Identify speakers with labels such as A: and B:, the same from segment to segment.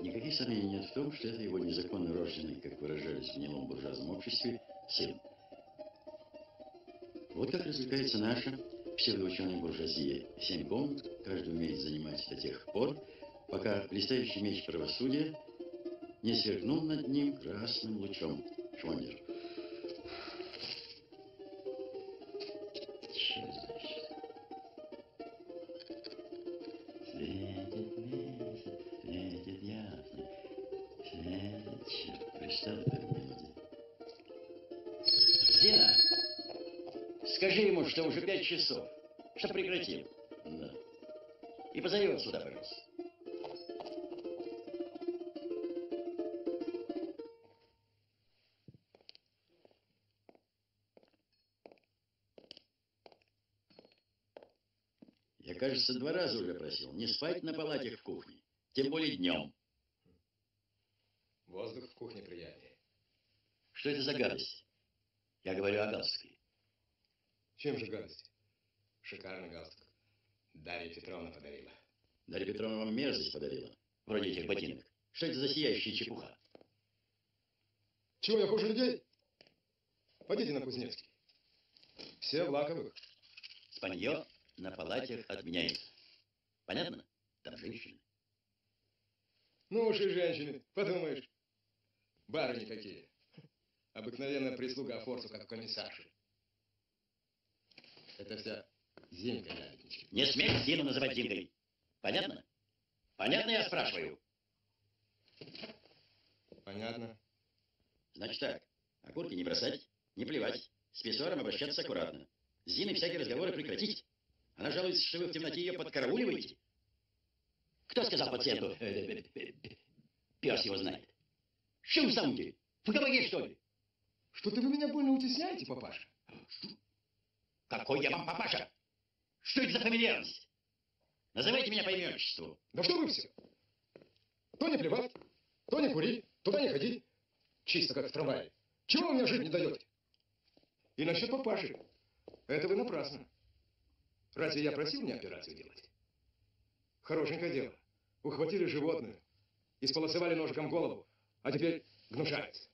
A: Никаких сомнений нет в том, что это его незаконно рожденный, как выражались в гнилом буржуазном обществе, сын. Вот как развлекается наша псевдоученая буржуазия. Семь комнат, каждый умеет занимать до тех пор, пока блистающий меч правосудия не сверкнул над ним красным лучом. Швондер. Черт, значит. Светит месяц, светит ясно. Светит, черт, пристал эта мелодия.
B: Зина, скажи ему, что уже пять часов, что прекратил.
A: Да.
B: И позови его сюда, пожалуйста.
A: Я, кажется, два раза уже просил не спать на палатях в кухне, тем более днем.
C: Воздух в кухне приятнее.
A: Что это за гадость? Я говорю о галстуке.
C: Чем же гадость? Шикарный галстук. Дарья Петровна подарила.
A: Дарья Петровна вам мерзость подарила, вроде этих ботинок. Что это за сияющая чепуха?
C: Чего я хуже людей? Пойдите на Кузнецкий. Все в лаковых.
A: Спанье на палатях отменяется. Понятно? Там женщины.
C: Ну уж и женщины, подумаешь. Барыни какие. Обыкновенная прислуга Афорсу, как комиссарши. Это вся Зинка ябедничает.
A: Не смей Зину называть Зинкой. Понятно? Понятно, я спрашиваю?
C: Понятно.
A: Значит так, окурки не бросать, не плевать, с писсуаром обращаться аккуратно. С Зиной всякие разговоры прекратить. Она жалуется, что вы в темноте ее подкарауливаете. Кто сказал пациенту? Э, э, э, Пес его знает. В самом деле? В кабаке, что ли?
C: Что-то вы меня больно утесняете, папаша.
A: Какой я вам папаша? Что это за фамильярность? Называйте меня по имени отчеству.
C: Да что вы все? То не плевать, то не кури, туда не ходи. Чисто как в трамвае. Чего вы мне жить не даете? И насчет папаши. Это вы напрасно. Разве я просил мне операцию делать? Хорошенькое дело. Ухватили животную, исполосовали ножиком голову, а теперь гнушается.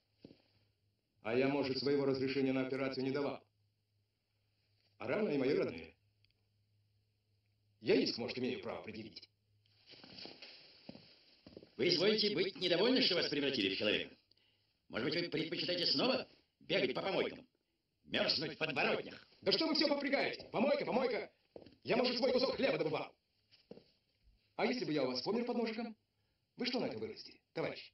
C: А я, может, своего разрешения на операцию не давал. А равно и мои родные. Я иск, может, имею право предъявить.
A: Вы изволите быть недовольны, что вас превратили в человека? Может быть, вы предпочитаете снова бегать по помойкам? Мерзнуть в подворотнях?
C: Да что вы все попрягаете? Помойка, помойка. Я, может, свой кусок хлеба добывал. А если бы я у вас помер под ножиком? Вы что на это выразите, товарищ?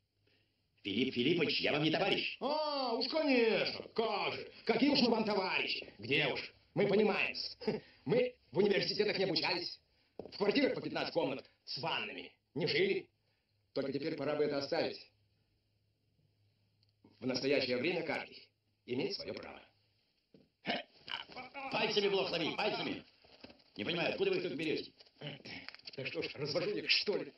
A: Филипп Филиппович, я вам не товарищ.
C: А, уж конечно. Как же? Какие уж мы вам товарищи? Где уж? Мы понимаем. Мы в университетах не обучались. В квартирах по 15 комнат с ваннами не жили. Только теперь пора бы это оставить. В настоящее время каждый имеет свое право.
A: Пальцами в лоб лови, пальцами. Не понимаю, откуда вы их тут берете?
C: Да что ж, развожу их, что ли?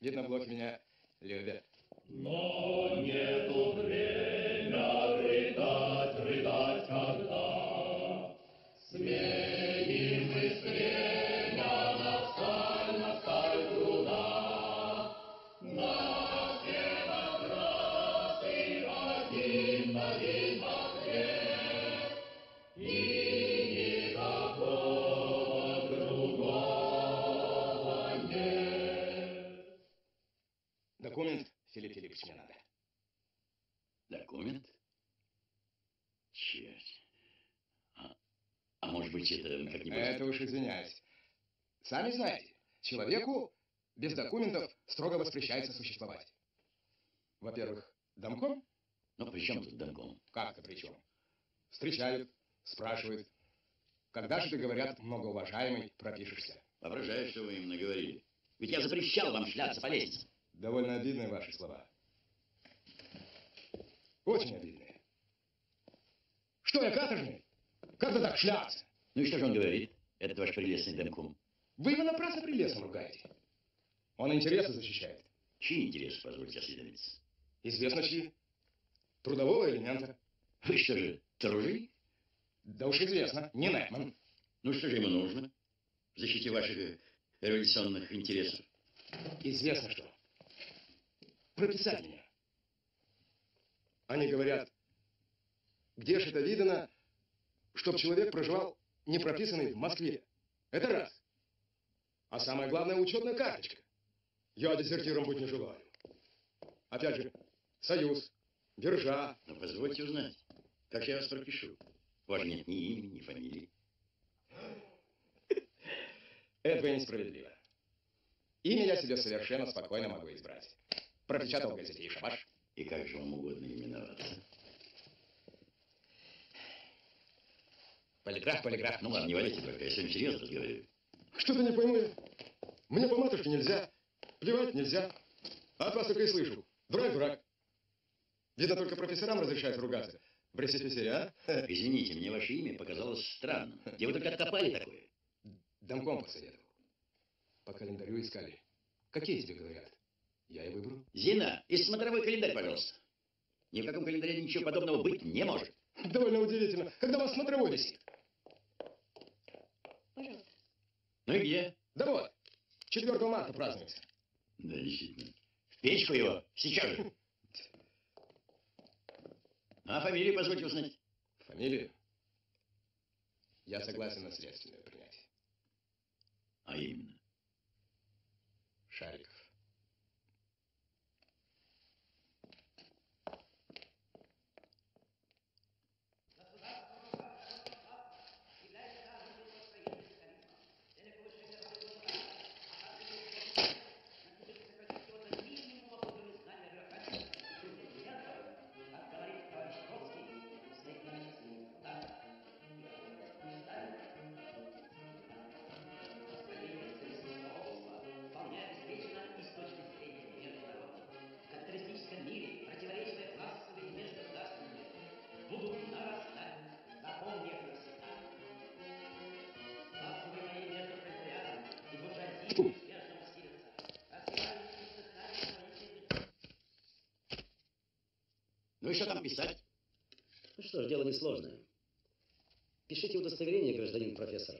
C: Видно, блок меня любят.
D: Но нету время рыдать, рыдать, когда Сменим
A: а может быть, это как-нибудь...
C: Это уж извиняюсь. Сами знаете, человеку без документов строго воспрещается существовать. Во-первых, домком?
A: Ну, при чем тут домком?
C: Как-то при чем? Встречают, спрашивают. Когда же ты, говорят, многоуважаемый, пропишешься?
A: Воображаю, что вы им наговорили. Ведь я запрещал вам шляться по лестнице.
C: Довольно обидные ваши слова. Очень обидные. Что я каторжный? Как ты так шляться?
A: Ну и что же он говорит, этот ваш прелестный домком?
C: Вы его напрасно прелестно ругаете. Он интересы защищает.
A: Чьи интересы, позвольте осведомиться?
C: Известно чьи. Трудового элемента.
A: Вы что же, тружи?
C: Да уж известно, не Нэтман.
A: Ну что же ему нужно? В защите ваших революционных интересов.
C: Известно что. Прописать меня. Они говорят, где же это видано, чтоб человек проживал не прописанный в Москве. Это раз. А самое главное, учетная карточка. Я дезертиром быть не желаю. Опять же, союз, биржа.
A: Но позвольте узнать, как я вас пропишу. У вас нет ни имени, ни фамилии.
C: Это несправедливо. Имя я себе совершенно спокойно могу избрать. Пропечатал в газете и шабаш.
A: И как же вам угодно именоваться?
C: Полиграф, полиграф.
A: Ну ладно, не валяйте только, я сегодня серьезно разговариваю.
C: Что-то не пойму. Мне по матушке нельзя, плевать нельзя. А от вас только и слышу. Дурак, дурак. Видно, только профессорам разрешают ругаться. В ресеписере, а?
A: Извините, мне ваше имя показалось странным. Где вы только откопали такое?
C: Домком посоветовал. По календарю искали. Какие тебе говорят? Я и выберу.
A: Зина, из смотровой календарь, пожалуйста. Ни в каком календаре ничего подобного быть не может.
C: Довольно удивительно, когда вас смотровой висит.
E: Пожалуйста.
A: Ну и где?
C: Да вот, 4 марта празднуется.
A: Да, действительно. В печку его, сейчас же. А фамилию позвольте узнать.
C: Фамилию? Я согласен на следственное принять.
A: А именно.
C: Шариков.
A: Что там писать?
B: Ну что ж, дело несложное. Пишите удостоверение, гражданин профессор.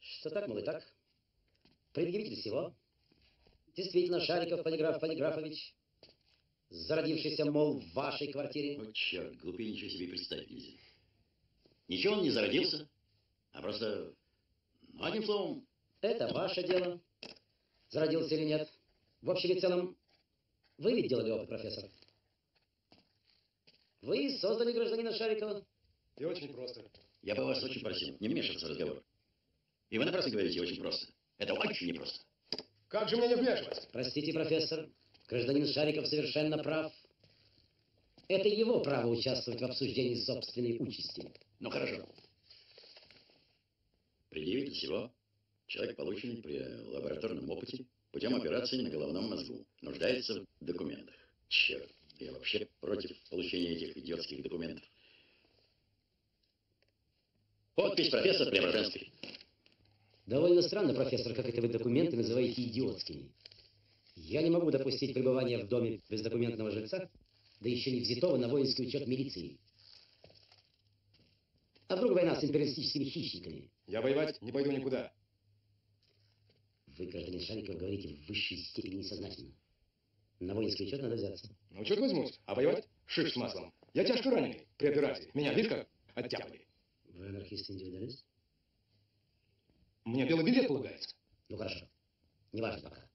B: Что так, мол, и так. Предъявитель всего. Действительно, Шариков Полиграф Полиграфович, зародившийся, мол, в вашей квартире.
A: Вот черт, глупее ничего себе представить нельзя. Ничего он не зародился, а просто, ну, одним словом,
B: Это ваше дело. Зародился или нет. В общем и целом, вы ведь делали опыт, профессор. Вы создали гражданина Шарикова.
C: И очень просто.
A: я бы вас очень просил не вмешиваться в разговор. И вы напрасно говорите очень просто. Это очень непросто.
C: Как же мне не вмешиваться?
B: Простите, профессор, гражданин Шариков совершенно прав. Это его право участвовать в обсуждении собственной участи.
A: Ну хорошо. Предъявитель всего. Человек, полученный при лабораторном опыте путем операции на головном мозгу, нуждается в документах. Черт, я вообще против получения этих идиотских документов. Подпись профессор Преображенский.
B: Довольно странно, профессор, как это вы документы называете идиотскими. Я не могу допустить пребывания в доме бездокументного жильца, да еще не взятого на воинский учет милиции. А вдруг война с империалистическими хищниками?
C: Я воевать не пойду никуда.
B: Вы, гражданин Шариков, говорите в высшей степени несознательно. На воинский учет надо взяться.
C: Ну, черт возьмусь, а воевать шиш с маслом. Я тяжко раненый при операции. Меня, видишь, как оттяпали.
B: Вы анархист-индивидуалист?
C: Мне белый билет полагается.
B: Ну хорошо. Не важно пока.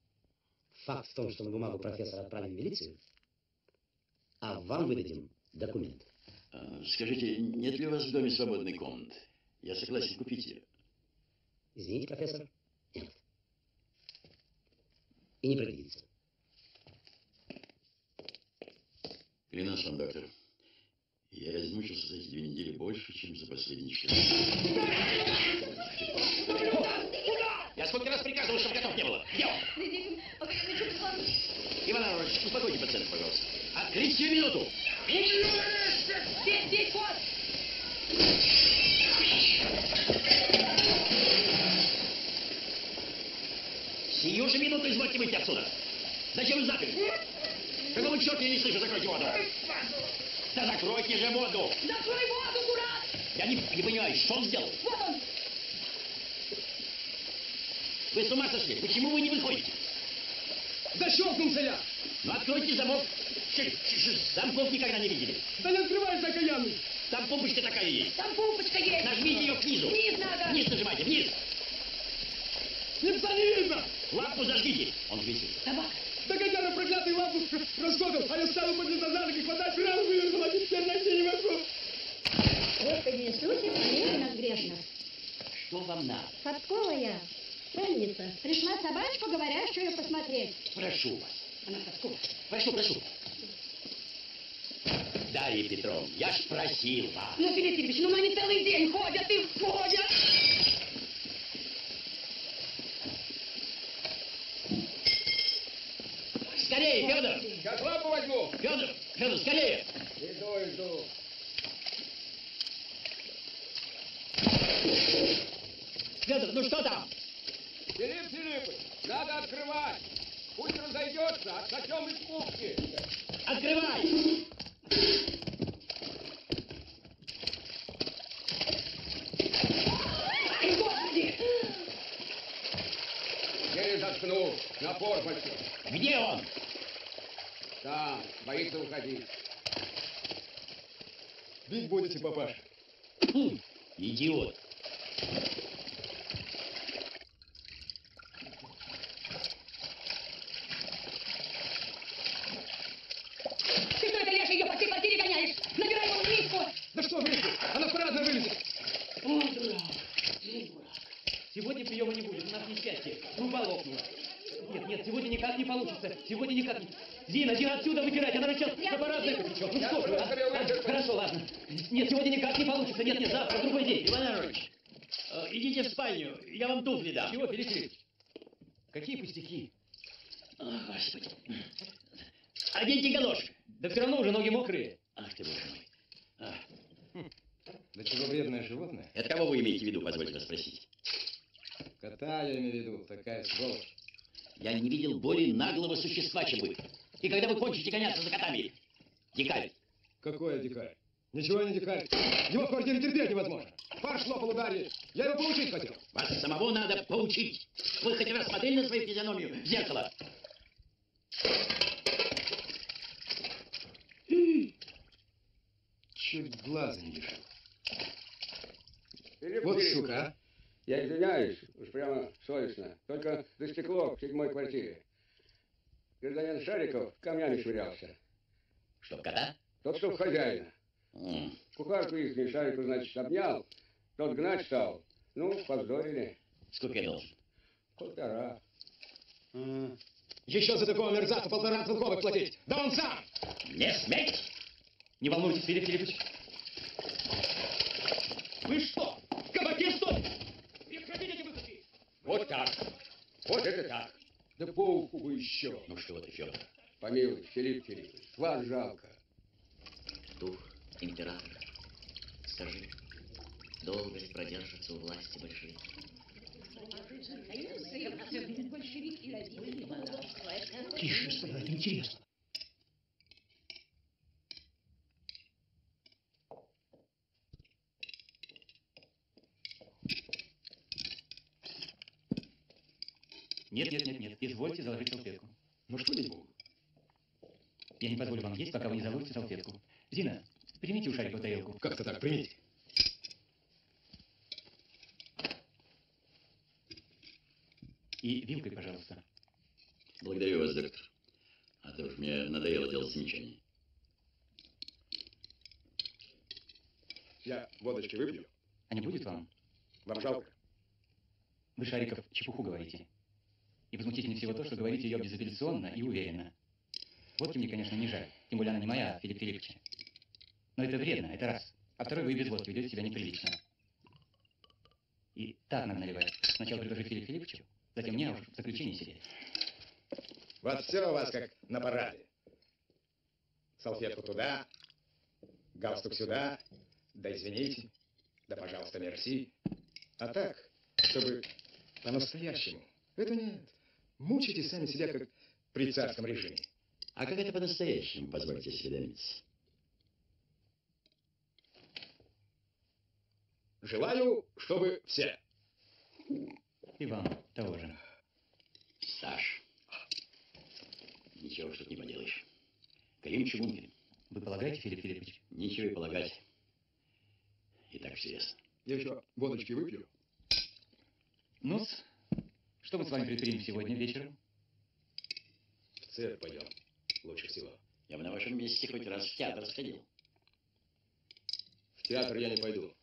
B: Факт в том, что мы бумагу профессора отправим в милицию, а вам выдадим документ.
A: А, скажите, нет ли у вас в доме свободной комнаты? Я согласен купить ее.
B: Извините, профессор, нет. И не предвидится.
A: Клянусь вам, доктор, я измучился за эти две недели больше, чем за последние час. Я сколько раз приказывал, чтобы готов не было.
E: Славы.
A: Иван Иванович, успокойте пациента, пожалуйста. Сию минуту!
E: Здесь, здесь, вот.
A: Сию же минуту извольте выйти отсюда. Зачем вы заперли? Какого черта я не слышу, закройте воду. Да закройте же воду.
E: Закрой воду, дурак!
A: Я не, не понимаю, что он сделал?
E: Вот он!
A: Вы с ума сошли? Почему вы не выходите?
C: Защелкнулся я!
A: Ну, откройте замок. Че- че- че, Замков никогда не видели.
C: Да не открывается окаянный!
A: Там пумпочка такая есть.
E: Там пумпочка есть!
A: Нажмите ее к низу.
E: Вниз надо!
A: Вниз нажимайте, вниз.
C: Не видно!
A: Лампу зажгите. Он висит.
E: Табак!
C: Да когда на проклятый лампу расходил, а я стал подлиза за ноги, хватать кран вывернул, а теперь найти не могу.
F: Господи Иисусе, помилуй нас грешных.
A: Что вам надо?
F: Подкова я, цельница. Пришла собачку, говорящую посмотреть.
A: Прошу вас. Она подскова. Прошу, прошу. Дарья Петровна, я ж просил вас.
E: Ну, Филипп Филиппович, ну они целый день ходят и ходят!
A: Скорее, Федор!
C: Сейчас лампу возьму.
A: Федор! Федор, скорее!
C: Иду, иду.
A: Федор, ну что там?
C: Филипп Филиппович, надо открывать. Пусть разойдется, отсосем из кубки.
A: Открывай!
E: Ай, Господи!
C: Еле заткнул, напор большой.
A: Где он?
C: Там, боится уходить. Бить будете, папаша?
A: Фу, идиот.
E: Ты что это, Леша, ее по всей квартире гоняешь? Набирай его в миску!
C: Да что вместе? Она в парадной вылезет.
A: О, дурак. Ну, дурак. Сегодня приема не будет, у нас несчастье. Труба лопнула. Нет, нет, сегодня никак не получится. Сегодня никак не... Зина, Зина, отсюда выбирать, она сейчас на парадной причет. Ну
C: Я
A: что ж вы, а? А,
C: я-
A: Хорошо, ладно. Нет, сегодня никак не получится. Нет, нет, завтра, другой день. Иван Иванович, э, идите в спальню, я вам туфли дам.
G: Чего, Филипп Филиппович? Какие пустяки?
A: О, Господи. Оденьте галоши.
G: Да все равно уже ноги мокрые.
A: Ах ты, боже мой. А,
C: Да чего вредное животное?
A: Это кого вы имеете в виду, позвольте вас спросить?
C: Кота я имею в виду, такая сволочь.
A: Я не видел более наглого существа, чем вы. И когда вы кончите гоняться за котами, дикарь,
C: Какой я дикарь? Ничего я не дикарь. Его в квартире терпеть невозможно. Фарш лопал ударили. Я его получить хотел.
A: вас самого надо поучить. Вы хоть раз смотрели на свою физиономию в зеркало?
C: Чуть глаза не лишил.
H: Филипп
C: Вот
H: Филиппович,
C: сука, а.
H: Я извиняюсь, уж прямо совестно. Только за стекло в седьмой квартире. Гражданин Шариков камнями швырялся.
A: Что, кота?
H: Тот, что в хозяина.
A: М,
H: Кухарку Шарику, значит, обнял. Тот гнать стал. Ну, повздорили.
A: Сколько я должен?
H: Полтора.
C: Еще за такого мерзавца полтора целковых платить. Да он сам!
A: Не сметь!
G: Не волнуйтесь, Филипп Филиппович.
C: Вы что? Кабаки, что ли? Прекратите эти выходки!
H: Вот так. Вот это так.
C: Да по уху бы еще.
A: Ну что ты, Федор?
H: Помилуй, Филипп Филиппович, вас жалко.
I: Дух императора, скажи, долго ли продержатся у власти большевики?
G: Тише, сказать интересно. Нет, нет, нет, нет. Извольте заложить салфетку.
C: Ну что, ей-богу?
G: Я не позволю вам есть, пока вы не заложите салфетку. Зина, примите у Шарикова тарелку.
C: Как-то так, примите.
G: И вилкой, пожалуйста.
A: Благодарю вас, доктор. А то уж мне надоело делать замечания.
C: Я водочки выпью.
G: А не будет вам?
C: Вам жалко?
G: Вы, Шариков, чепуху говорите. И возмутительнее всего то, что говорите ее безапелляционно и уверенно. Водки мне, конечно, не жаль. Тем более она не моя, а Филипп Филипповича. Но это вредно, это раз. А второй, вы без водки ведете себя неприлично. И так надо наливать. Сначала предложить Филипп Филипповичу, затем мне уж в заключении сидеть.
C: Вот все у вас как на параде. Салфетку туда, галстук сюда, да извините, да пожалуйста, мерси. А так, чтобы по-настоящему. Это нет. мучите сами себя, как при царском режиме.
A: А как это по-настоящему, позвольте осведомиться?
C: Желаю, чтобы все.
G: И вам того же.
A: Саш, ничего, что не поделаешь. Клим Чугункин.
G: Вы полагаете, Филипп Филиппович?
A: Ничего и полагать. И так все ясно.
C: Я еще водочки выпью.
G: ну что мы с вами предпримем сегодня вечером?
C: В цирк пойдем. Лучше всего.
A: Я бы на вашем месте хоть раз в театр сходил.
C: В театр я не пойду.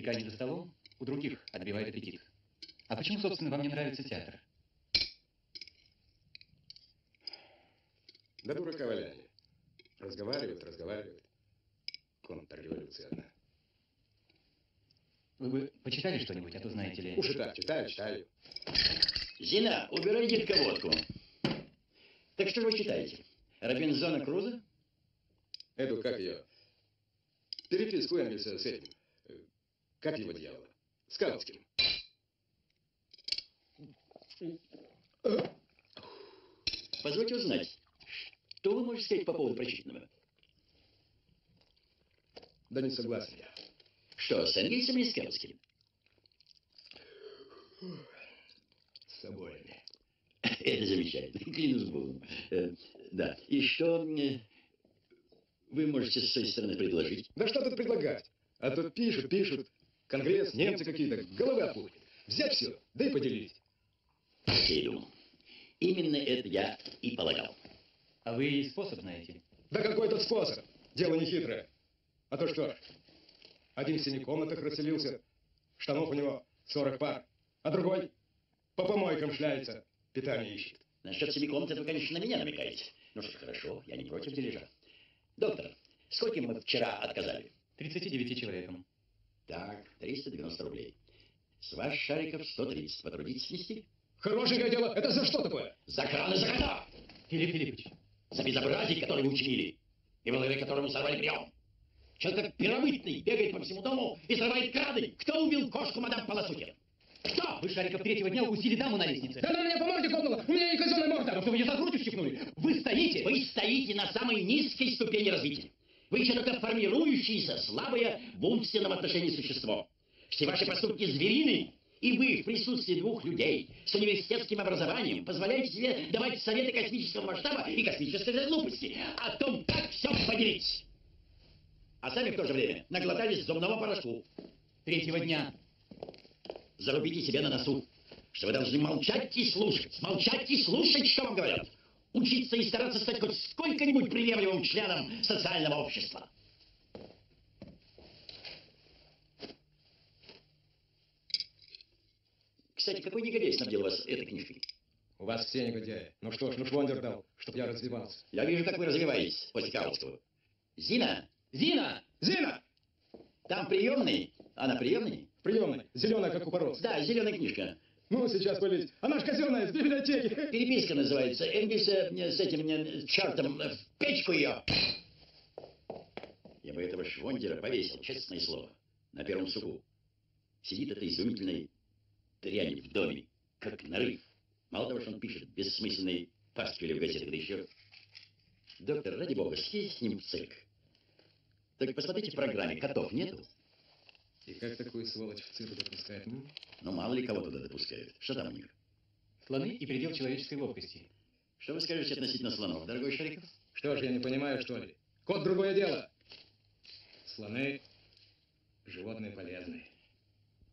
G: Пикание за столом у других отбивает аппетит. А почему, собственно, вам не нравится театр?
C: Да дурака валяли. Разговаривают, разговаривают. Контрреволюция одна.
G: Вы бы почитали что-нибудь, а то знаете ли...
C: Уж и так, читаю, читаю.
A: Зина, убирай детка водку. Так что вы читаете? Робинзона Круза?
C: Эту, как ее? Переписку Энгельса с этим. Как его дьявола? С Калинским.
A: Позвольте узнать, что вы можете сказать по поводу прочитанного?
C: Да не согласен я.
A: Что, с Энгельсом или с Келским?
C: С обоими.
A: Это замечательно, клянусь Богом. Э, да, и что э, вы можете с своей стороны предложить?
C: Да что тут предлагать? А то пишут, пишут. Конгресс, немцы какие-то, головы опухнет. Взять все, да и поделить.
A: Думал. Именно это я и полагал.
G: А вы и способ знаете?
C: Да какой тут способ? Дело не хитрое. А то что один в семи комнатах расселился, штанов у него 40 пар, а другой по помойкам шляется, питание ищет.
A: Насчет семи комнат вы, конечно, на меня намекаете. Ну что ж, хорошо, я не против дележа. Доктор, скольким мы вчера отказали?
G: 39 человекам.
A: Так, 390 рублей. С вас, Шариков, 130. Потрудитесь снести?
C: Хорошенькое дело, это за что такое?
A: За кран и за кота!
G: Филипп Филиппович,
A: За безобразие, которое вы учинили, и благодаря которому сорвали прием. Человек первобытный бегает по всему дому и срывает краны. Кто убил кошку мадам Полосухер? Кто?
G: вы, Шариков, третьего дня укусили даму на лестнице.
C: Да она меня по морде хлопнула, у меня и казенная морда.
G: Потому что вы ее за грудь ущипнули. Вы стоите...
A: Вы стоите на самой низкой ступени развития. Вы еще только формирующееся, слабое в умственном отношении существо. Все ваши поступки зверины, и вы в присутствии двух людей с университетским образованием позволяете себе давать советы космического масштаба и космической глупости о том, как все поделить. А сами в то же время наглотались зубного порошку.
G: Третьего дня.
A: Зарубите себе на носу, что вы должны молчать и слушать, молчать и слушать, что вам говорят. Учиться и стараться стать хоть сколько-нибудь приемлемым членом социального общества. Кстати, какой негодяй снабдил вас этой книжкой?
C: У вас все негодяи. Ну что ж, ну швондер дал, чтоб я развивался.
A: Я вижу, как вы развиваетесь после Каутского. Зина!
G: Зина!
C: Зина!
A: Там приемный? Она приемный?
C: В приемной, зеленая, как у порос.
A: Да, зеленая книжка.
C: Ну, сейчас полезть. Она ж казенная, с библиотеки.
A: Переписка называется. Энгельса с этим э, чартом э, в печку ее. Я бы этого швондера повесил, честное слово, на первом суку. Сидит эта изумительная дрянь в доме, как нарыв. Мало того, что он пишет бессмысленные пасквили в газетах, да еще... Доктор, ради бога, съесть с ним в цирк. Только посмотрите в программе, котов нету.
C: И как такую сволочь в цирк допускает? м?
A: Ну, мало ли кого туда допускают. Что там у них?
G: Слоны и предел человеческой ловкости.
A: Что вы скажете относительно слонов, дорогой Шариков?
C: Что ж, я не понимаю, что ли? Кот другое дело. Слоны животные полезные.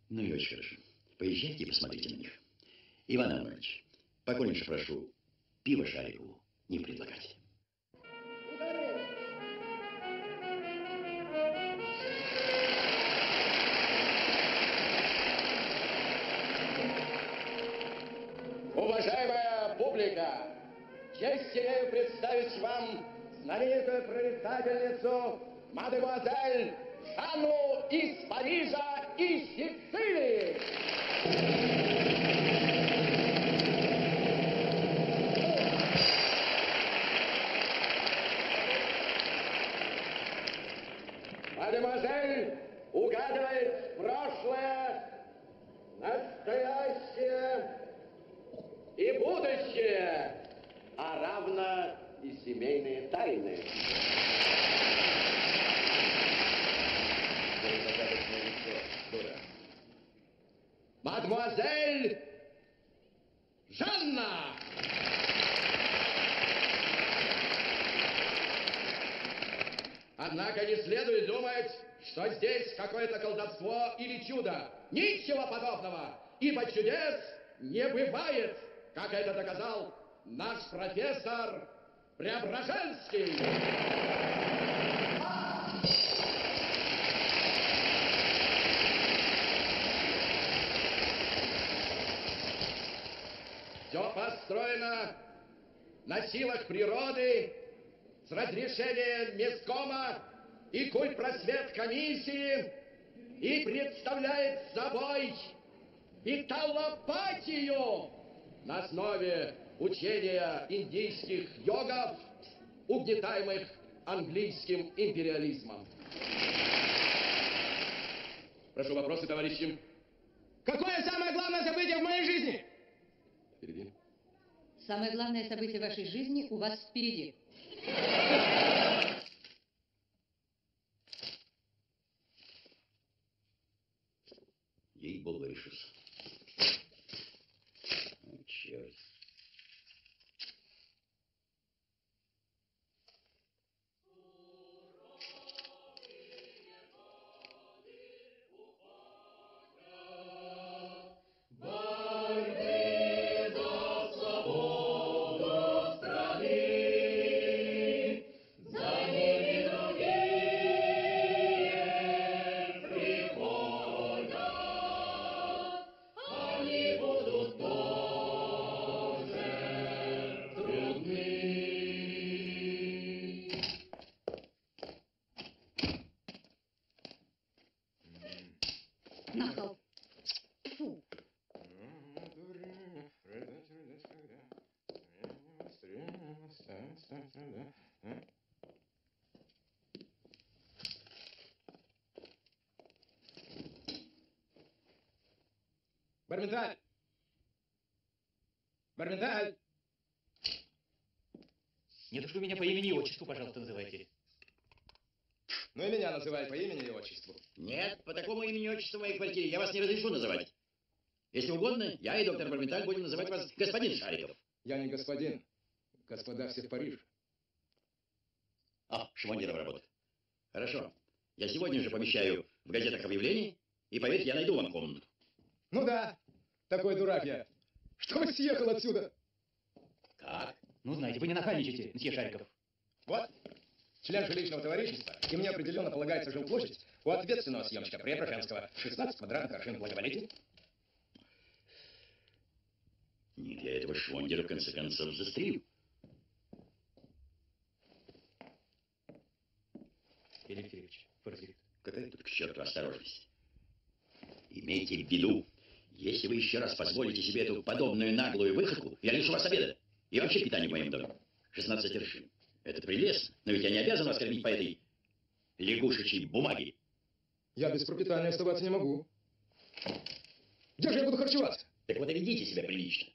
A: Ну и очень хорошо. Поезжайте и посмотрите на них. Иван Иванович, покорнейше прошу, пиво Шарикову не предлагать.
J: Имею представить вам знаменитую прорицательницу мадемуазель Жанну из Парижа и Сицилии. Мадемуазель угадывает прошлое, настоящее настоящее и будущее, а равно и семейные тайны.
A: Загадочное лицо, дура.
J: Мадемуазель Жанна! Однако не следует думать, что здесь какое-то колдовство или чудо. Ничего подобного, ибо чудес не бывает, как это доказал наш профессор Преображенский. Все построено на силах природы с разрешения месткома и культ просвет комиссии и представляет собой италопатию на основе учения индийских йогов, угнетаемых английским империализмом. Прошу вопросы, товарищи.
C: Какое самое главное событие в моей жизни?
J: Впереди.
E: Самое главное событие вашей жизни у вас впереди. Yay, Bodacious.
C: Барменталь! Барменталь!
G: Нет уж вы меня по имени и отчеству, пожалуйста, называйте.
C: Ну и меня называй по имени и отчеству.
A: Нет, по такому имени и отчеству в моей квартире я вас не разрешу называть. Если угодно, я и доктор Барменталь будем называть вас господин Шариков.
C: Я не господин. Господа все в Париж.
A: А, Шмондерова работа. Хорошо. Я сегодня же помещаю в газетах объявление, и поверьте, я найду вам комнату.
C: Ну да, такой дурак я. Чтобы съехал отсюда.
A: Как?
G: Ну, знаете, вы не нахальничайте, мсье Шариков.
C: Вот, член жилищного товарищества, и мне определенно полагается жилплощадь у ответственного съемщика Преображенского. 16 квадратных аршин благоволите.
A: Нет, я этого Швондера в конце концов застрелю.
G: Филипп Филиппович, Форзит.
A: Какая тут к черту осторожность? Имейте в виду, если вы еще раз позволите себе эту подобную наглую выходку, я лишу вас обеда и вообще питания в моем доме. 16 аршин. Это прелестно, но ведь я не обязан вас кормить по этой лягушечьей бумаге.
C: Я без пропитания оставаться не могу. Где же я буду харчеваться?
A: Так вот и ведите себя прилично.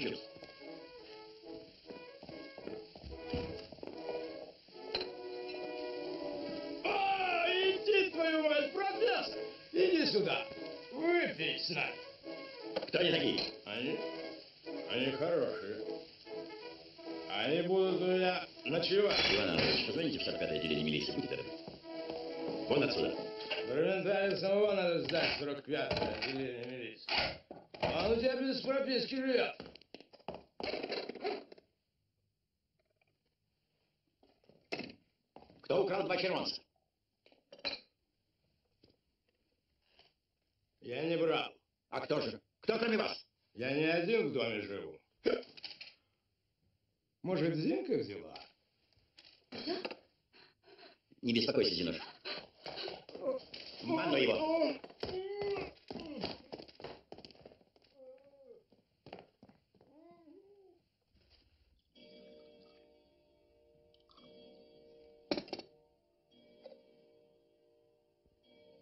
A: Что
C: Не
A: беспокойся, Зинуш. Ману его.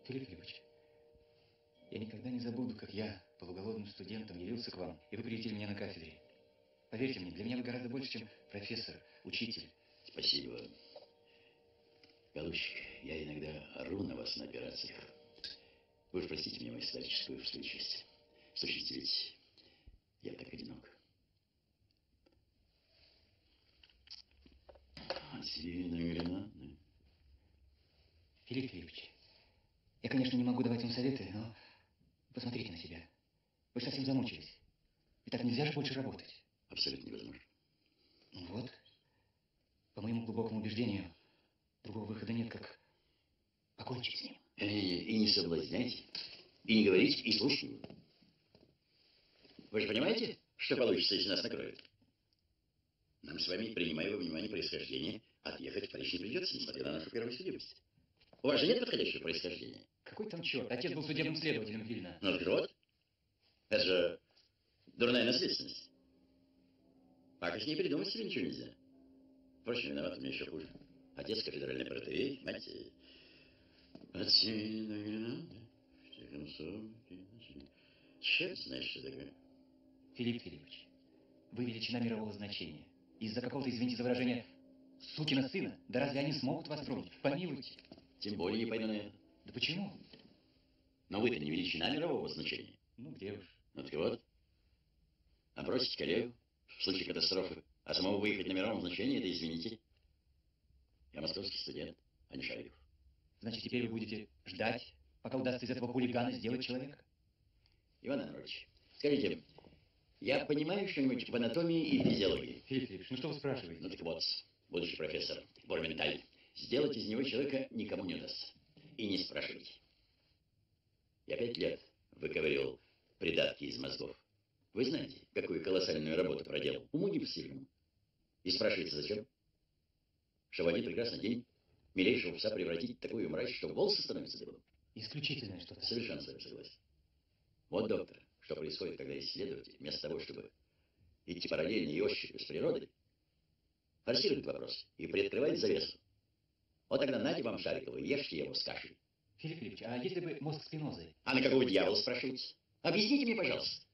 G: Филипп Филиппович, я никогда не забуду, как я, полуголодным студентом, явился к вам, и вы приютили меня на кафедре. Поверьте мне, для меня вы гораздо больше, чем профессор, учитель.
A: Спасибо. Голубчик, я иногда ору на вас на операциях. Вы уж простите мне мою старческую вспыльчивость. В сущности, ведь я так одинок. Сильная гранаты.
G: Филипп Филиппович, я, конечно, не могу давать вам советы, но посмотрите на себя. Вы же совсем замучились. И так нельзя же больше работать.
A: Абсолютно невозможно.
G: Ну вот. По моему глубокому убеждению, другого выхода нет, как покончить с ним.
A: И, и не соблазняйте, и не говорите, и слушайте. Вы же понимаете, что получится, если нас накроют? Нам с вами, принимая во внимание происхождение, отъехать в Париж не придется, несмотря на нашу первую судимость. У вас же нет подходящего происхождения?
G: Какой там черт? Отец был судебным следователем Вильна.
A: Ну, так вот. Это же дурная наследственность. Пока с ней придумать себе ничего нельзя. Впрочем, виноват мне еще хуже. Отец кафедральный протеерей, мать... Черт знает, что такое.
G: Филипп Филиппович, вы величина мирового значения. Из-за какого-то, извините за выражение, сукина сына, да разве они смогут вас тронуть? Помилуйте.
A: Тем более не пойду на это.
G: Да почему?
A: Но вы-то не величина мирового значения.
G: Ну, где уж.
A: Ну так вот. А бросить коллегу в случае катастрофы, а самому выехать на мировом значении, это извините. Я московский студент, а не Шариков.
G: Значит, теперь вы будете ждать, пока удастся из этого хулигана сделать человека?
A: Иван Иванович, скажите, я понимаю что-нибудь в анатомии и физиологии?
G: Филипп Филиппович, ну что вы спрашиваете?
A: Ну так вот, будущий профессор Борменталь, сделать из него человека никому не удастся. И не спрашивайте. Я пять лет выковырил придатки из мозгов. Вы знаете, какую колоссальную работу проделал? Уму непостижимому. И спрашивается, зачем? Что один прекрасный день милейшего пса превратить в такую мразь, что волосы становятся дыбом?
G: Исключительное что-то.
A: Совершенно с вами согласен. Вот, доктор, что происходит, когда исследователь, вместо того, чтобы идти параллельно и ощупью с природой, форсирует вопрос и приоткрывает завесу. Вот тогда нате вам Шарикова, ешьте его с кашей.
G: Филипп Филиппович, а если бы мозг спинозы?
A: А на какого дьявола спрашивается? Объясните мне, пожалуйста.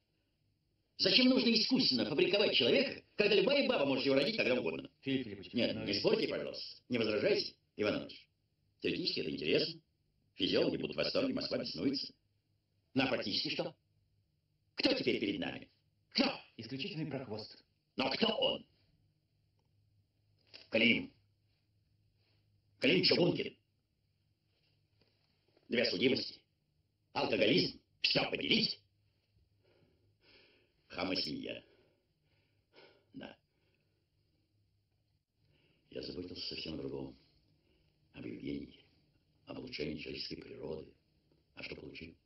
A: Зачем нужно искусственно фабриковать человека, когда любая баба может его родить когда угодно?
G: Филипп Филиппович,
A: Нет,
G: но
A: не спорьте, пожалуйста. Не возражайте, Иван Иванович. Теоретически это интересно. Физиологи будут в восторге, Москва беснуется. Ну, а практически что? Кто теперь перед нами? Кто?
G: Исключительный прохвост.
A: Но кто он? Клим. Клим Чугункин. Две судимости. Алкоголизм. Все поделить. Хама семья. Да. Я заботился совсем о другом. Об Евгении. Об улучшении человеческой природы. А что получил?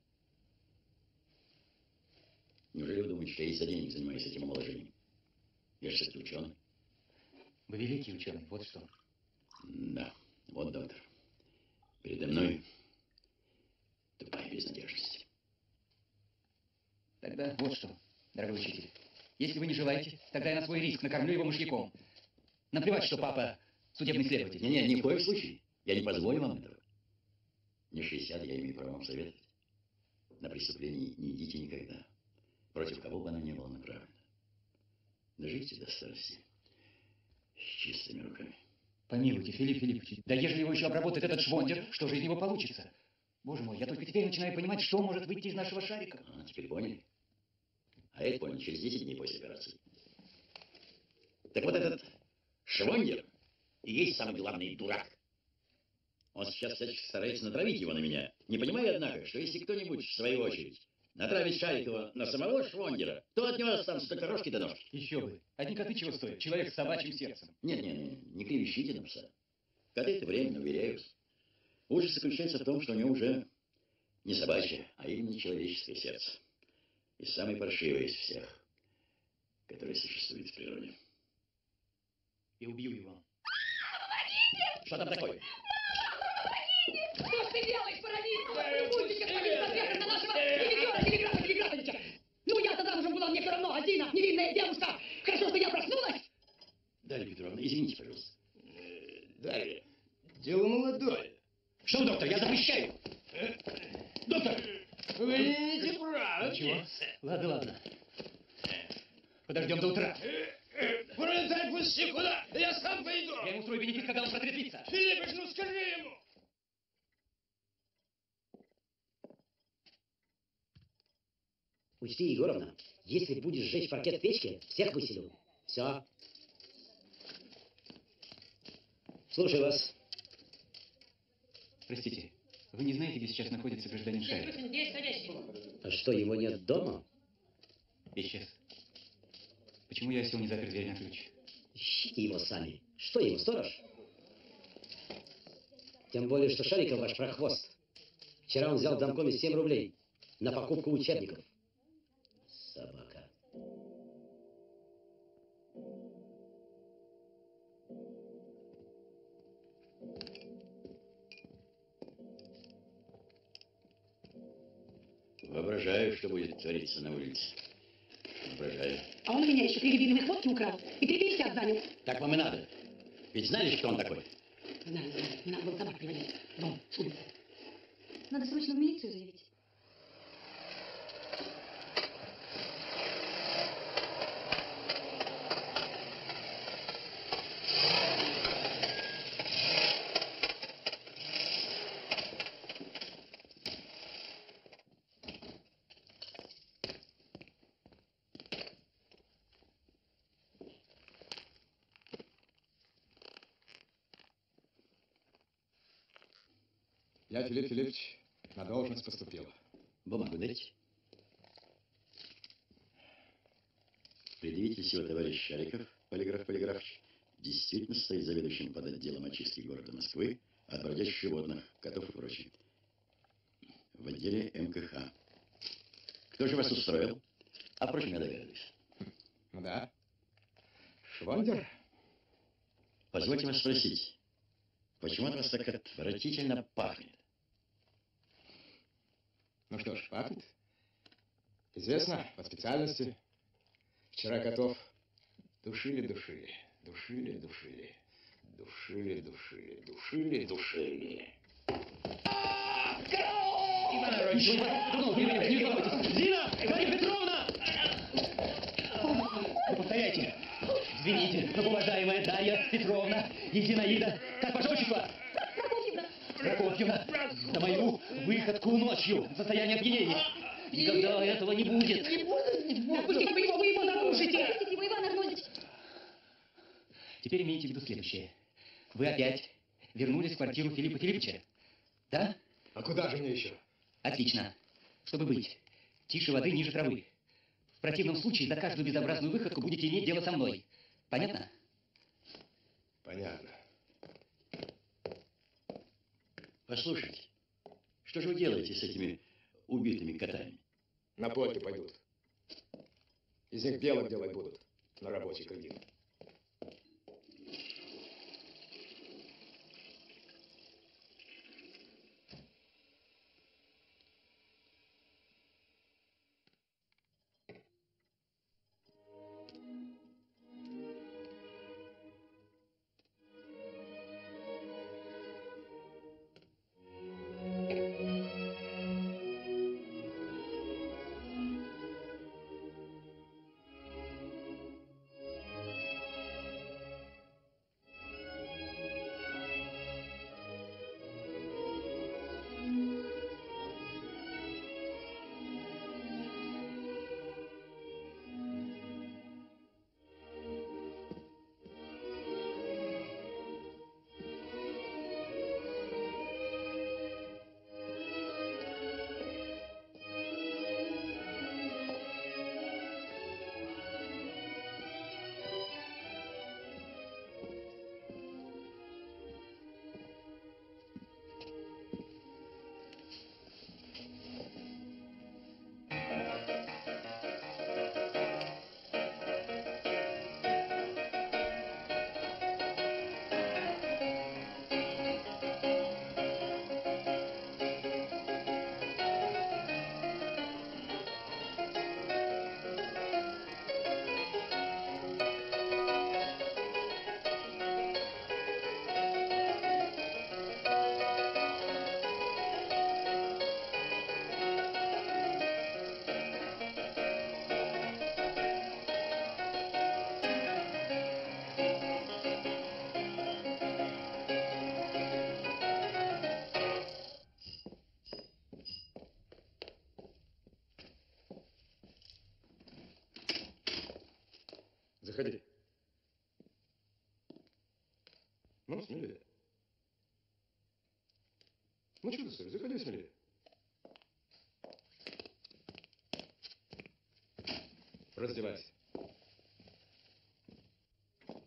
A: Неужели вы думаете, что я из-за денег занимаюсь этим омоложением? Я же все-таки ученый.
G: Вы великий ученый, вот что.
A: Да, вот доктор. Передо мной тупая безнадежность.
G: Тогда вот что, дорогой учитель. Если вы не желаете, тогда я на свой риск накормлю его мышьяком. Наплевать, что папа судебный следователь.
A: Не-не, ни в коем случае. Я не позволю вам этого. Мне 60, я имею право вам советовать. На преступление не идите никогда. Против кого бы оно ни было направлено. Доживите до старости с чистыми руками.
G: Помилуйте, Филипп Филиппович, да ежели его еще обработает этот швондер, что же из него получится? Боже мой, я только теперь начинаю понимать, что может выйти из нашего шарика.
A: А, теперь поняли? А это понял через 10 дней после операции. Так вот этот Швондер и есть самый главный дурак. Он сейчас всячески старается натравить его на меня. Не понимая, однако, что если кто-нибудь, в свою очередь, натравит Шарикова на самого Швондера, то от него останутся только рожки до ножки.
G: Еще бы. Одни коты чего стоят? Человек с собачьим сердцем.
A: Нет, нет, нет, не клевещите на пса. Коты это временно, уверяю вас. Ужас заключается в том, что у него уже не собачье, а именно человеческое сердце. И самый паршивый из всех, который существует в природе.
G: И убью его.
A: Что там такое?
E: Что ж ты делаешь, паразит? Мультики оставили профессор на нашего директора Телеграфа Телеграфовича. Ну, я-то замужем была, мне все равно, а Зина, невинная девушка. Хорошо, что я проснулась.
A: Дарья Петровна, извините, пожалуйста.
C: Дарья, дело молодое.
A: Что, доктор, я запрещаю. Доктор!
C: Вы не.
G: Ничего. Ладно, ладно. Подождем до утра.
C: Пролетай, пусти куда? Да я сам пойду.
G: Я ему устрою бенефис, когда он протрезвится.
C: Филиппыч, ну скажи ему.
B: Учти, Егоровна, если будешь жечь паркет в печке, всех выселю. Все. Слушаю вас.
G: Простите, вы не знаете, где сейчас находится гражданин
E: ходящий.
B: А что, его нет дома?
G: Исчез. Почему я сел не запер дверь на ключ?
B: Ищите его сами. Что ему, сторож? Тем более, что Шариков ваш прохвост. Вчера он взял в домкоме 7 рублей на покупку учебников.
A: Воображаю, что будет твориться на улице. Воображаю.
E: А он у меня еще три рябиновых водки украл и три пятьдесят занял.
A: Так вам и надо. Ведь знали, что он такой?
E: Знаю, знаю, не надо было собак приводить. Вон, улица.
F: Надо срочно в милицию заявить.
C: Филипп Филиппович, на должность поступил.
A: Бумагу дайте. Предъявитель всего товарищ Шариков, полиграф Полиграфович, действительно стоит заведующим под отделом очистки города Москвы от бродячих животных, котов и прочее. В отделе МКХ. Кто же вас устроил? А впрочем, я догадываюсь.
C: Да. Швондер?
A: Позвольте вас спросить, почему от вас так отвратительно пахнет?
C: Ну что ж, пахнет. Известно, по специальности. Вчера котов душили, душили, душили, душили, душили, душили, душили, душили.
G: Иван Иванович. Зина! Петровна! Повторяйте. Извините, но уважаемая Дарья Петровна и Зинаида, как ваше отчество? Прокофьевна, за мою выходку ночью в состоянии опьянения. Никогда этого не будет.
E: Не буду, не буду. Пустите вы его, вы его задушите.
F: Пустите его, Иван Арнольдович.
G: Теперь имейте в виду следующее. Вы опять вернулись в квартиру Филиппа Филипповича. Да?
C: А куда же мне еще?
G: Отлично. Чтобы быть. Тише воды, ниже травы. В противном случае за каждую безобразную выходку будете иметь дело со мной. Понятно?
C: Понятно.
A: Послушайте, что же вы делаете с этими убитыми котами?
C: На пойки пойдут. Из них белок делать будут на рабочий кредит. Ну, смелее. Ну, что ты стоишь? Заходи смелее. Раздевайся.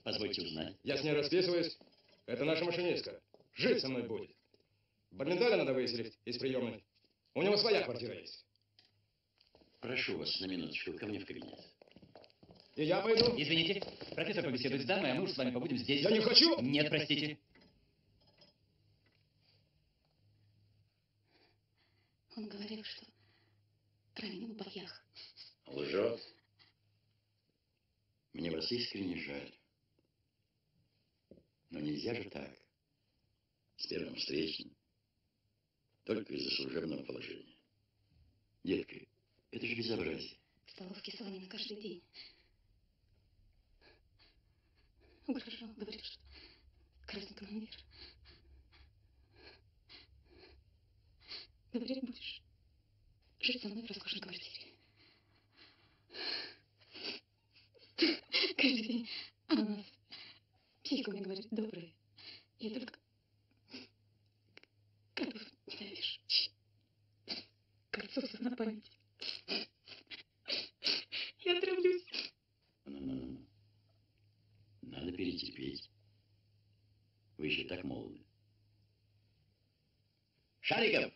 A: Позвольте узнать.
C: Я с ней расписываюсь. Это наша машинистка. Жить со мной будет. Бармендаля надо выселить из приемной. У него своя квартира есть.
A: Прошу вас на минуточку ко мне в кабинет.
C: И я пойду.
G: Извините, профессор побеседует с дамой, а мы уж с вами побудем здесь.
C: Я не хочу!
G: Нет, простите.
E: Он говорил, что ранен в боях.
A: Лжет. Мне вас искренне жаль. Но нельзя же так. С первым встречным. Только из-за служебного положения. Детка, это же безобразие.
E: В столовке Сонина каждый день. Угрожал, говорил, что красный командир. Говорит, будешь жить со мной в роскошной квартире. Каждый день она нас психику мне говорит добрые. Я только готов ненавижу. Кольцо на память. Я травлюсь.
A: Надо перетерпеть. Вы еще так молоды. Шариков!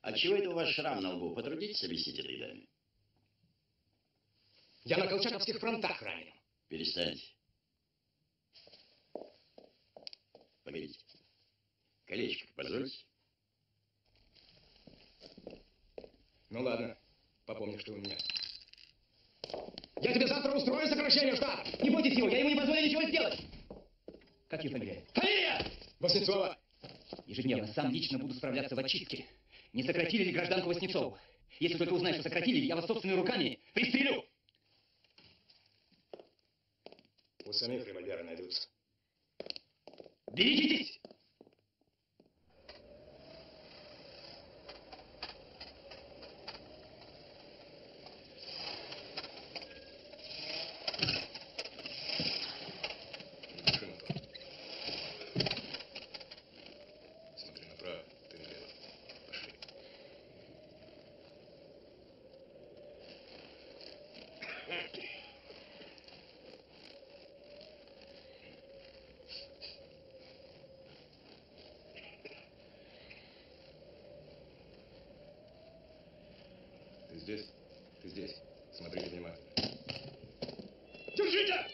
A: А чего это у вас шрам на лбу? Потрудитесь объяснить этой даме.
C: Я на колчаковских фронтах ранен.
A: Перестаньте. Погодите. Колечко, позвольте.
C: Ну ладно, попомни, что у меня. Я тебе завтра устрою сокращение штаба.
G: Не бойтесь его, я ему не позволю ничего сделать. Как ее фамилия?
C: Фамилия! Воснецова.
G: Ежедневно сам лично буду справляться в очистке. Не сократили ли гражданку Васнецову? Если только узнаю, что сократили, я вас собственными руками пристрелю.
C: У самих револьверы найдутся.
G: Берегитесь!
C: Машина там. Смотри направо, ты налево. Пошли. Ты здесь? Ты здесь. Смотри внимательно.
D: Держите!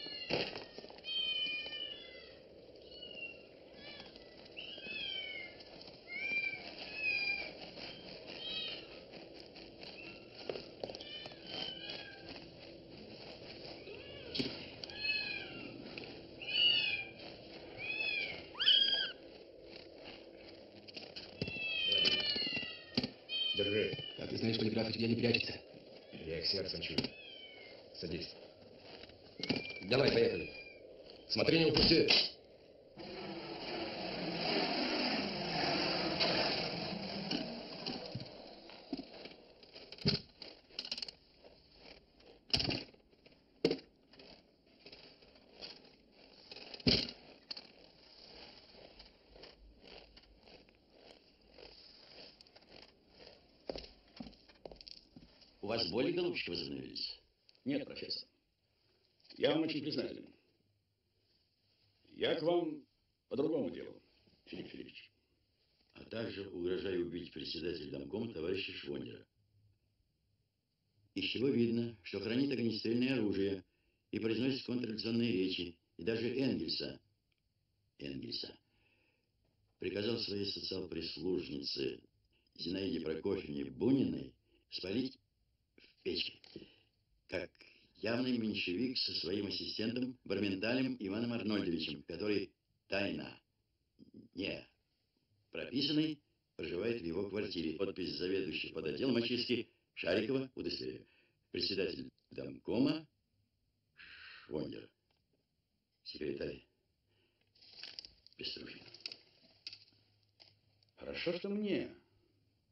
C: Держи.
G: Как ты неприятель тебя не прячется?
C: Я их сердцем чую. Садись.
G: Давай, поехали.
C: Смотри, не упусти.
A: У вас боли, голубчик, возобновились?
K: Нет, профессор. Я вам очень признателен. Я к вам по другому делу, Филипп Филиппович.
A: А также угрожаю убить председателя домкома товарища Швондера. Из чего видно, что хранит огнестрельное оружие и произносит контрреволюционные речи, и даже Энгельса, Энгельса, приказал своей социал-прислужнице Зинаиде Прокофьевне Буниной спалить в печке, как явный меньшевик со своим ассистентом Барменталем Иваном Арнольдовичем, который тайно, не прописанный, проживает в его квартире. Подпись заведующий под отделом очистки Шарикова, удостоверяю. Председатель домкома Швондер. Секретарь Пеструхин.
K: Хорошо, что мне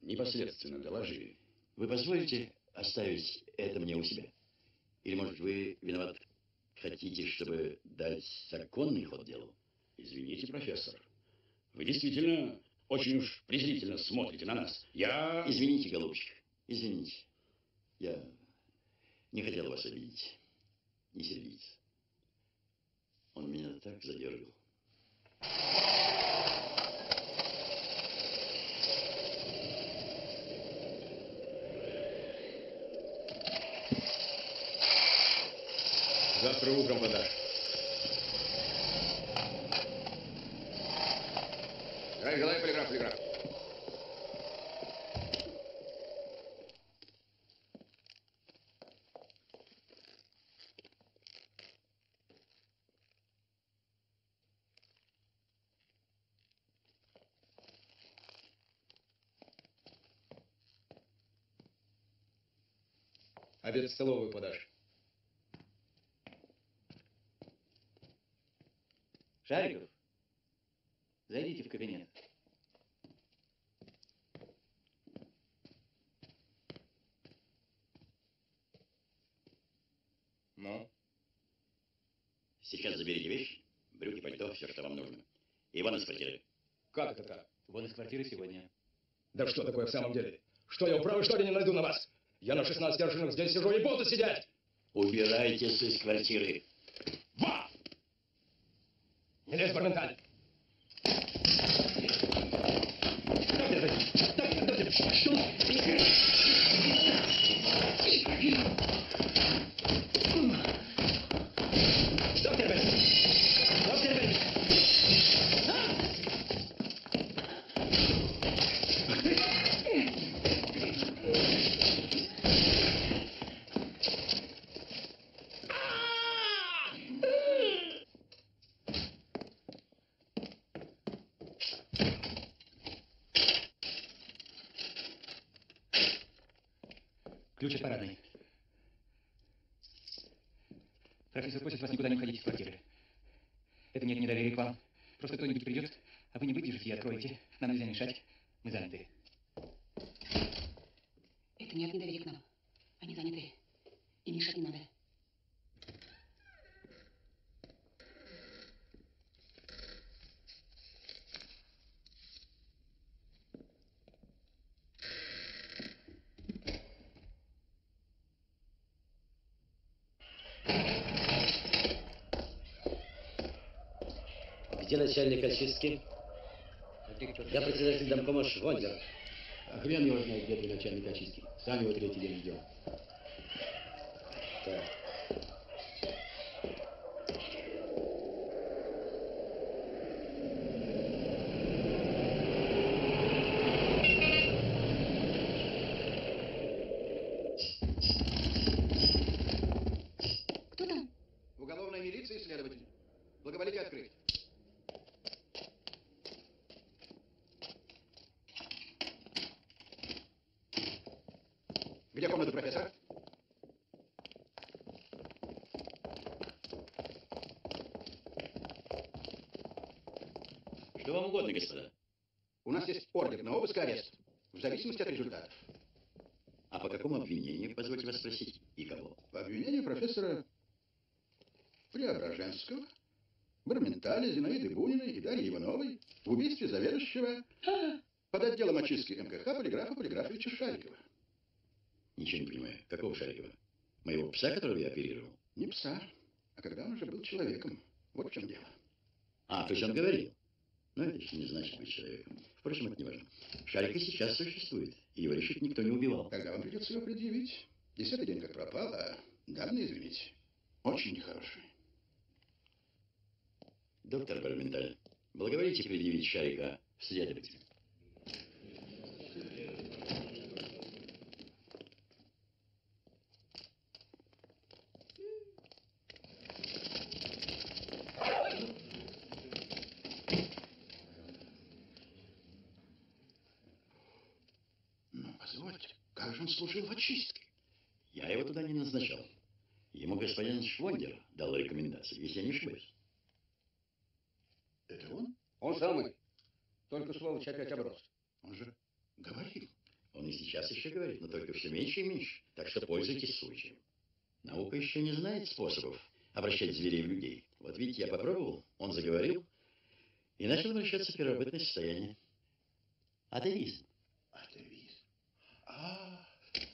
K: непосредственно доложили.
A: Вы позволите оставить это мне у себя? Или, может, вы виноват хотите, чтобы дать законный ход делу?
K: Извините, профессор. Вы действительно очень уж презрительно смотрите на нас. Я...
A: Извините, голубчик, извините. Я не хотел вас обидеть. Не сердиться. Он меня так задергал.
C: Завтра утром подашь. Желаю полиграф, полиграф. Столовую подашь.
G: Шариков, зайдите в кабинет.
C: Ну?
A: Сейчас заберите вещи, брюки, пальто, все, что вам нужно. И вон из квартиры.
C: Как это так?
G: Вон из квартиры сегодня.
C: Да что такое в самом деле? Что я управы, что ли, не найду на вас? Я на 16 аршинах здесь сижу и буду сидеть!
A: Убирайтесь из квартиры.
C: Ва! Не лезь, Барменталь!
G: Доктор Беннет! Доктор Беннет! Ключ от парадной. Профессор просит вас никуда не уходить из квартиры. Это нет недоверия к вам. Просто кто-нибудь придет, а вы не выдержите и откроете. Нам нельзя мешать. Мы заняты.
E: Это нет недоверия к нам. Они заняты. И мешать не надо.
B: Где начальник очистки? Я председатель домкома Швондер.
A: Хрен его знает, где ты начальник очистки. Сами его третий день ждем.
B: Так.
E: Кто там?
L: В уголовной милиции следователь. Благоволите открыть. Где комната профессора?
A: Что вам угодно, господа?
L: У нас есть ордер на обыск и арест. В зависимости от результатов.
A: А по какому обвинению, позвольте вас спросить, и кого?
L: По обвинению профессора Преображенского, Барменталя, Зинаиды Буниной и Дарьи Ивановой в убийстве заведующего под отделом очистки МКХ полиграфа Полиграфовича Шарикова.
A: Ничего не понимаю. Какого Шарикова? Моего пса, которого я оперировал?
L: Не пса, а когда он уже был человеком. Вот в чем дело.
A: А, то есть он говорил. Но это еще не значит быть человеком. Впрочем, это не важно. Шарик и сейчас существует, и его решить никто не убивал.
L: Тогда вам придется его предъявить. Десятый день как пропал, а данные, извините, очень нехорошие.
A: Доктор Барменталь, благоволите предъявить Шарика в следователь.
L: Но позвольте, как очистке?
A: Я его туда не назначал. Ему господин Швондер дал рекомендации, если я не ошибаюсь.
L: Это он?
H: Он самый. Только сволочь опять оброс.
L: Он же говорил.
A: Он и сейчас еще говорит, но только все меньше и меньше. Так что пользуйтесь случаем. Наука еще не знает способов обращать зверей в людей. Вот видите, я попробовал, он заговорил и начал возвращаться в первобытное состояние. Атеизм.
C: Атеизм.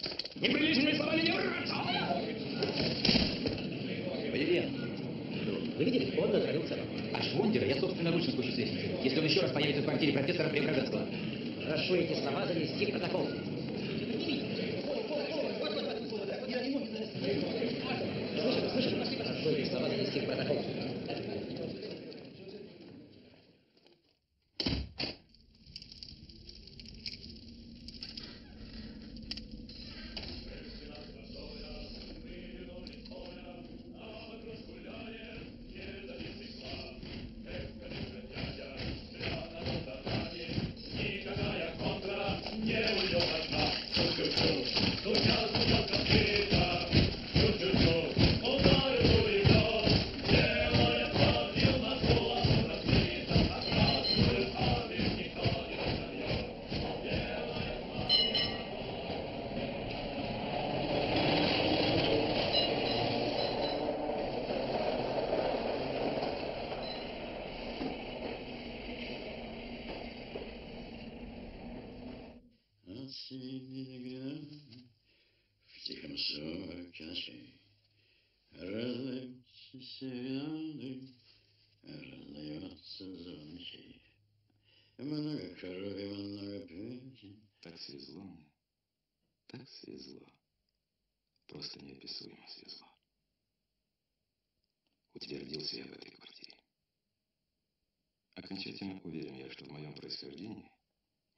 C: А,
G: Неприличными словами не враться! Валерьян, вы видели? Он натравил собаку. А Швондера я собственноручно спущу с лестницы, если он еще раз появится в квартире профессора Преображенского.
B: Прошу эти слова занести в протокол.
M: Свезло. Утвердился я в этой квартире. Окончательно уверен я, что в моем происхождении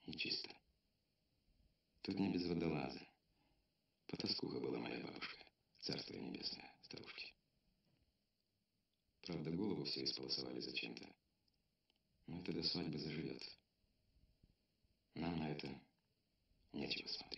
M: нечисто. Тут не без водолаза. Потаскуха была моя бабушка. Царство небесное, старушки. Правда, голову все исполосовали зачем-то. Но это до свадьбы заживет. Нам на это нечего смотреть.